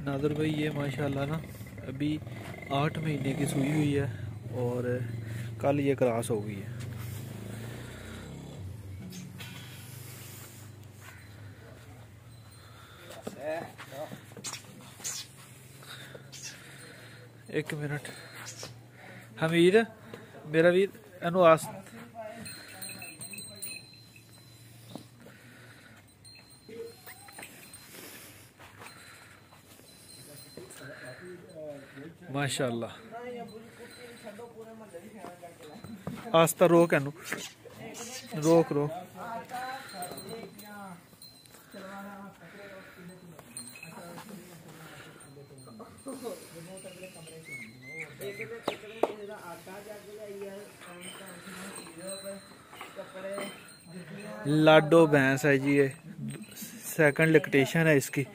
नादर भाई, ये माशाल्लाह ना, अभी आठ महीने की सुई हुई है और कल ये क्रॉस हो गई है। एक मिनट। हमीर मेरा वीर एनु माशाल्लाह। आस्ता रोक एनु रोक रोक। लाडो भैंस है जी, ये सेकंड लिकटेशन है इसकी।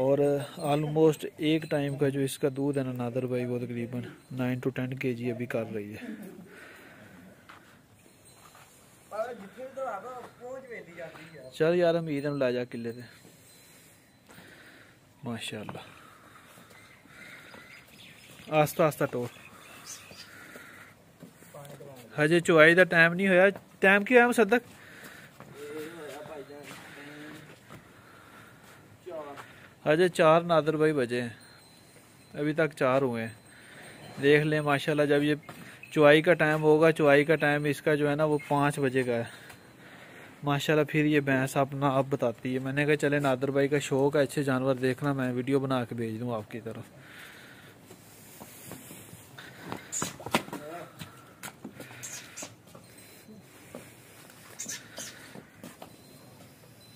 और ऑलमोस्ट एक टाइम का जो इसका दूध है ना, नादर भाई, वो तकरीबन नाइन टू टेन के जी अभी कर रही है। चल यार, हम ईद ला जा किले से माशाल्लाह। आस्ता आस्ता टोर हजे चुवाई का टाइम नहीं होया। टाइम की होया, मुसद्दक? हजे चार नादर भाई बजे हैं। अभी तक चार हुए हैं। देख लें, माशाल्लाह, जब ये चुवाई का टाइम होगा चुवाई का टाइम इसका जो है ना, वो पाँच बजे का है। माशाल्लाह, फिर ये भैंस अपना आप बताती है। मैंने कहा, चले, नादर भाई का शौक है, अच्छे जानवर देखना, मैं वीडियो बना के भेज दूँ आपकी तरफ़।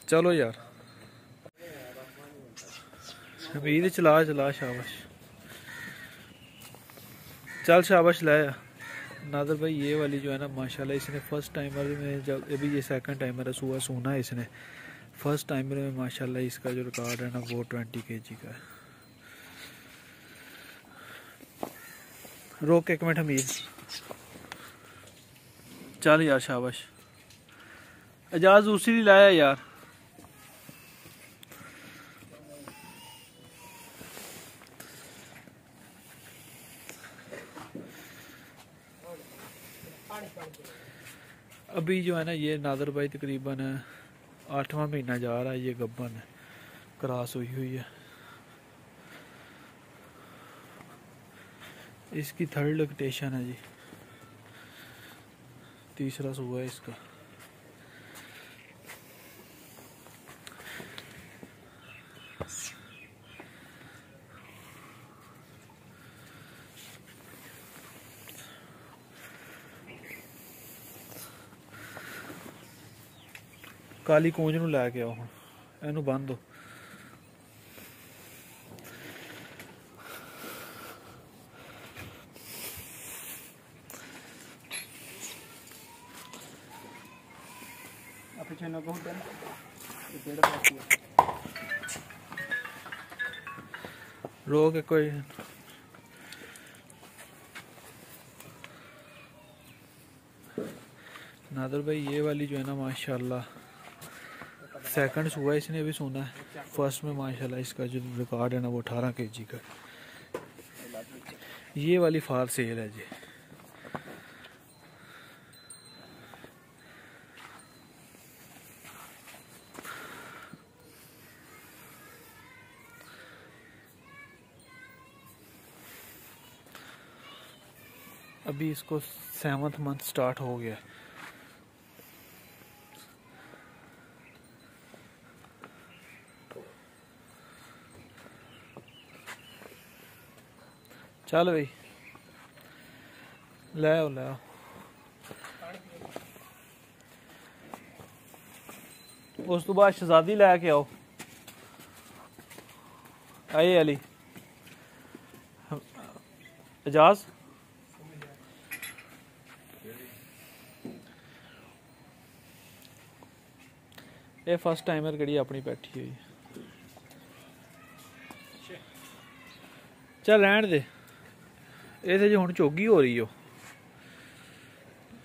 चलो यार। हमीद चला चला शाबाश। चल शाबाश लाया नादर भाई, ये वाली जो है ना, माशाल्लाह, इसने फ़र्स्ट टाइमर में जब अभी ये सेकंड टाइमर है, सुबह सोना है इसने। फ़र्स्ट टाइमर में माशाल्लाह, इसका जो रिकॉर्ड है ना, वो ट्वेंटी के जी का है। रोक एक मिनट हमीद चल यार, शाबाश। एजाज दूसरी लाया यार। अभी जो है ना, ये नादर भाई तकरीबन आठवां महीना जा रहा है, ये गब्बन क्रॉस हुई हुई है। इसकी थर्ड लोकेशन है जी। तीसरा सुबह है इसका। ਕਾਲੀ ਕੂੰਜ ਨੂੰ ਲੈ ਕੇ ਆਓ ਹੁਣ ਇਹਨੂੰ ਬੰਨ ਦੋ ਪਿੱਛੇ ਨਾ ਬਹੁਤ ਦਿਨ ਇਹ ਜਿਹੜਾ ਪਾਸੀ रोक कोई नादर भाई ये वाली जो है ना माशाल्लाह सेकंड हुआ इसने भी सुना है। फ़र्स्ट में माशाल्लाह इसका जो रिकॉर्ड है ना, वो अठारह के जी का ये वाली फार सेल है जी। अभी इसको सेवन्थ मंथ स्टार्ट हो गया चल भाई। ले ओ ले ओ उस तो बाद शहजादी लैके आओ। आए अली। एजाज? ये फ़र्स्ट टाइमर कड़ी अपनी बैठी हुई। चल रैंड दे। ਇਹ ਤੇ ਜੇ ਹੁਣ ਚੋਗੀ ਹੋ ਰਹੀ ਓ।